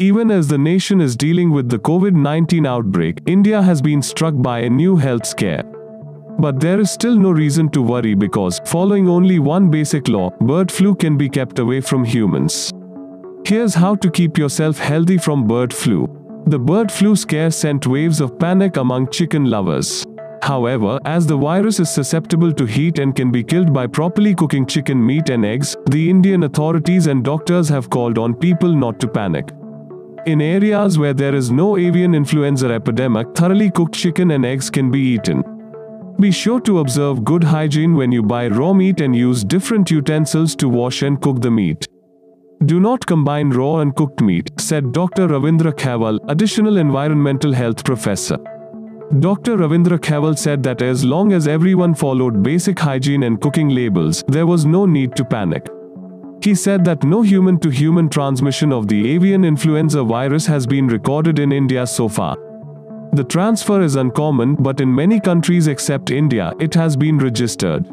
Even as the nation is dealing with the COVID 19 outbreak, India has been struck by a new health scare. But there is still no reason to worry because, following only one basic law, bird flu can be kept away from humans. Here's how to keep yourself healthy from bird flu. The bird flu scare sent waves of panic among chicken lovers. However, as the virus is susceptible to heat and can be killed by properly cooking chicken meat and eggs, the Indian authorities and doctors have called on people not to panic. In areas where there is no avian influenza epidemic, thoroughly cooked chicken and eggs can be eaten. Be sure to observe good hygiene when you buy raw meat and use different utensils to wash and cook the meat. Do not combine raw and cooked meat, said Dr. Ravindra Kheval, additional environmental health professor. Dr. Ravindra Kheval said that as long as everyone followed basic hygiene and cooking labels, there was no need to panic. He said that no human to human transmission of the avian influenza virus has been recorded in India so far. The transfer is uncommon, but in many countries except India, it has been registered.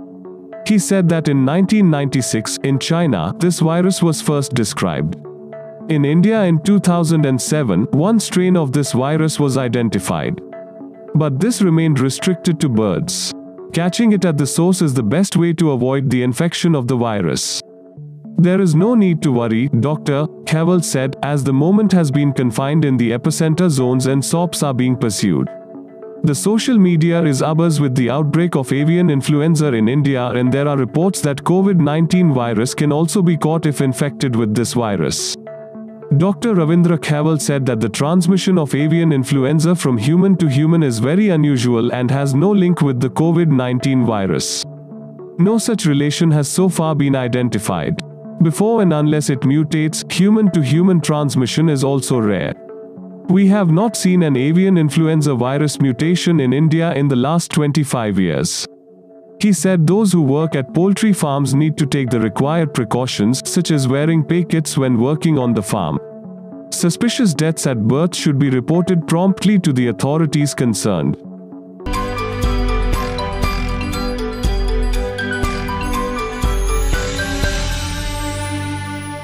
He said that in 1996, in China, this virus was first described. In India in 2007, one strain of this virus was identified. But this remained restricted to birds. Catching it at the source is the best way to avoid the infection of the virus. There is no need to worry, Dr. Kheval said, as the moment has been confined in the epicenter zones and SOPs are being pursued. The social media is abuzz with the outbreak of avian influenza in India and there are reports that COVID-19 virus can also be caught if infected with this virus. Dr. Ravindra Kheval said that the transmission of avian influenza from human to human is very unusual and has no link with the COVID-19 virus. No such relation has so far been identified. Before and unless it mutates, human to human transmission is also rare. We have not seen an avian influenza virus mutation in India in the last 25 years. He said those who work at poultry farms need to take the required precautions, such as wearing pay kits when working on the farm. Suspicious deaths at birth should be reported promptly to the authorities concerned.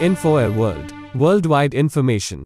Info World. Worldwide information.